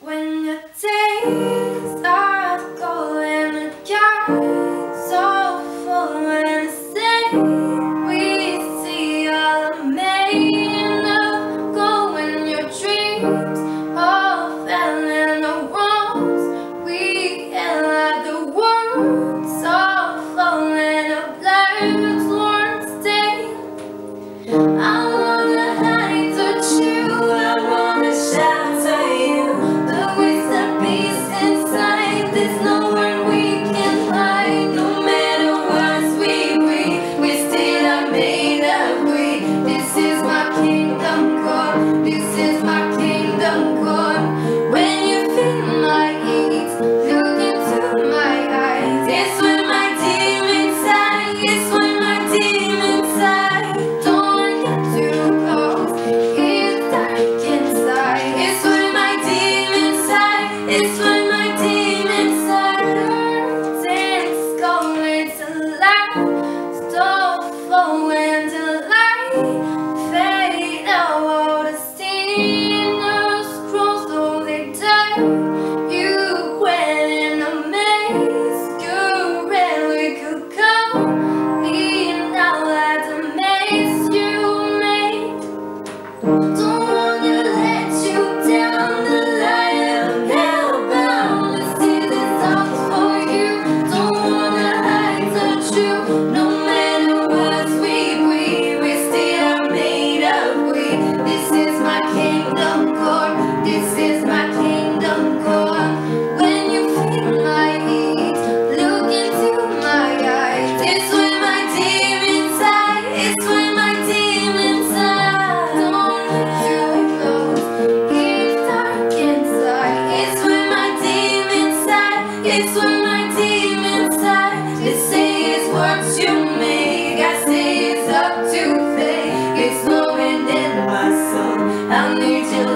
When your days I need you